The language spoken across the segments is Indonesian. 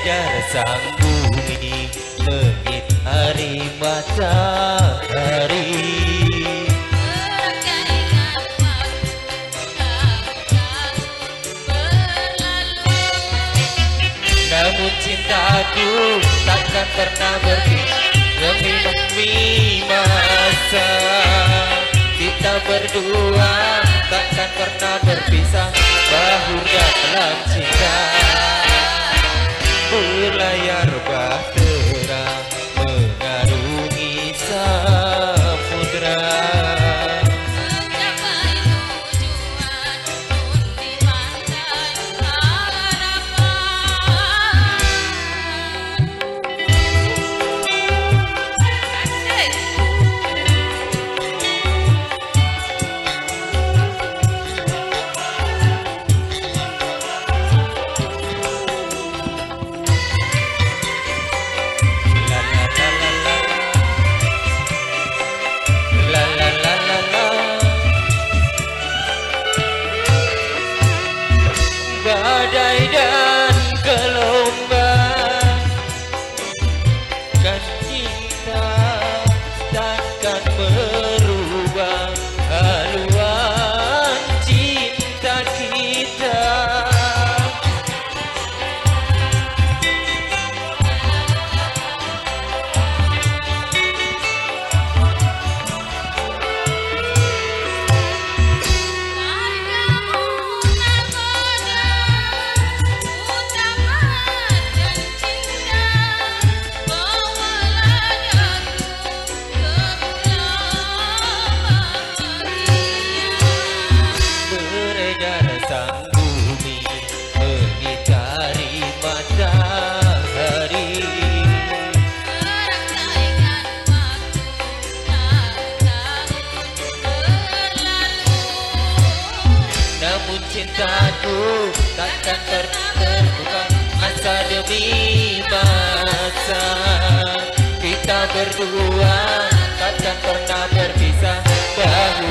jajar sang bumi Legit hari matahari. Namun cintaku takkan pernah berhenti Demi demi masa. Kita berdua takkan pernah berpisah Bahur dan lancing cintaku takkan pernah terbuka masa demi masa. Kita berdua takkan pernah berpisah. Bahu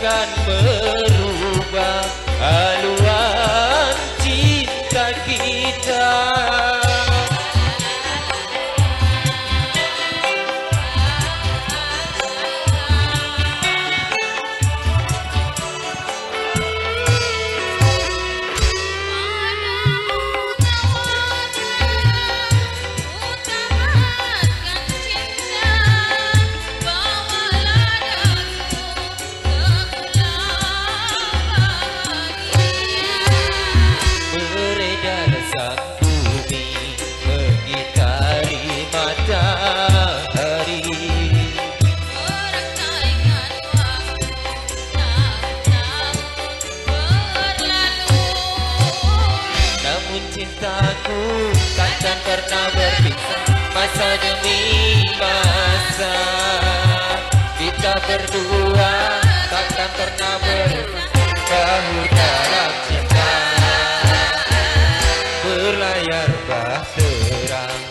akan ber cintaku Takkan pernah berpisah Masa demi masa. Kita berdua Takkan pernah berbaur dalam cinta. Berlayar bahtera